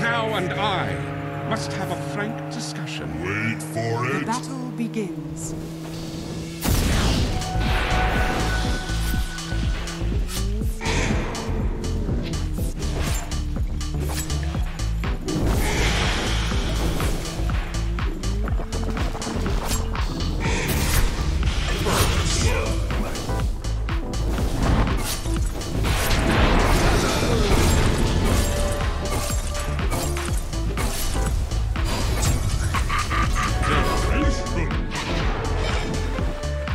Thou and I must have a frank discussion. Wait for it. The battle begins.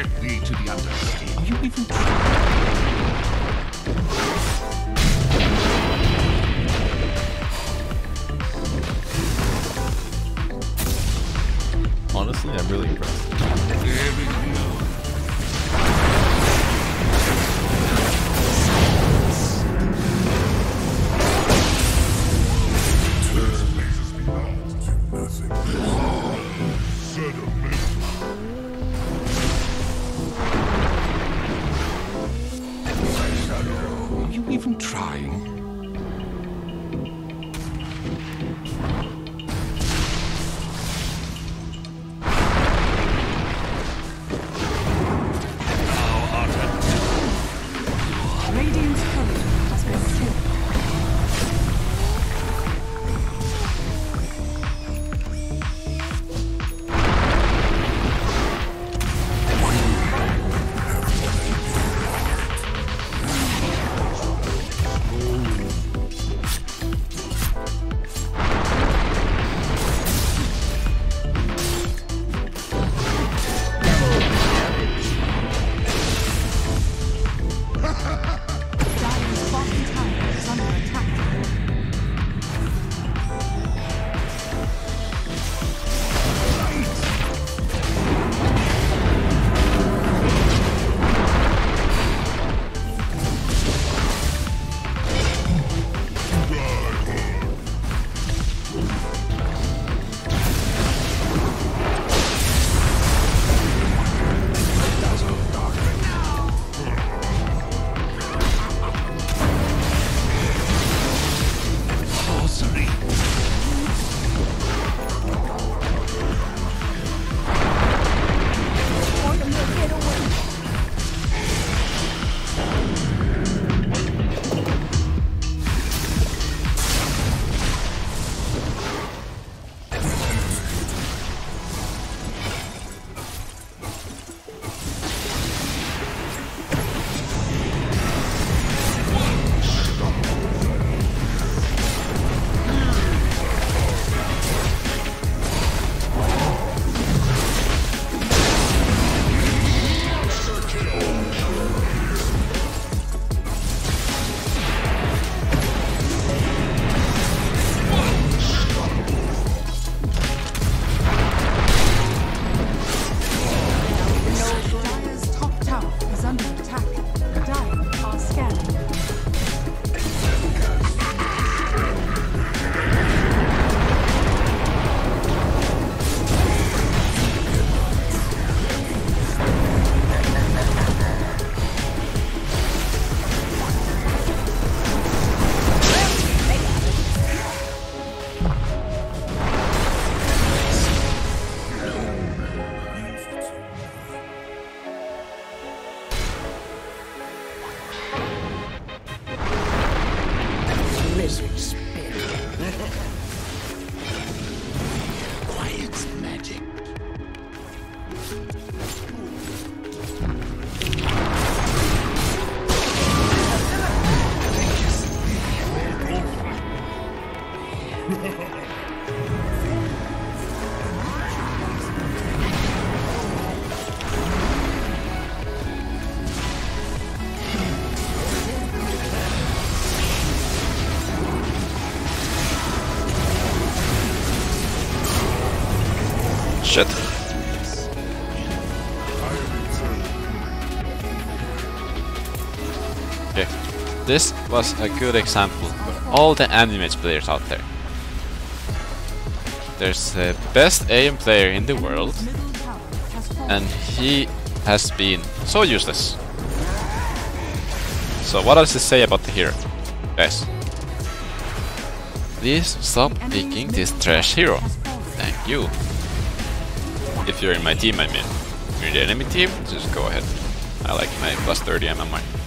Get thee to the undercity. You even. Honestly, I'm really impressed. Even trying? Shit. Okay. This was a good example for all the Anti-Mage players out there. There's the best aim player in the world, and he has been so useless. So what does it say about the hero? Guys. Please stop picking this trash hero. Thank you. If you're in my team, I mean. If you're in the enemy team, just go ahead. I like my plus 30 MMR.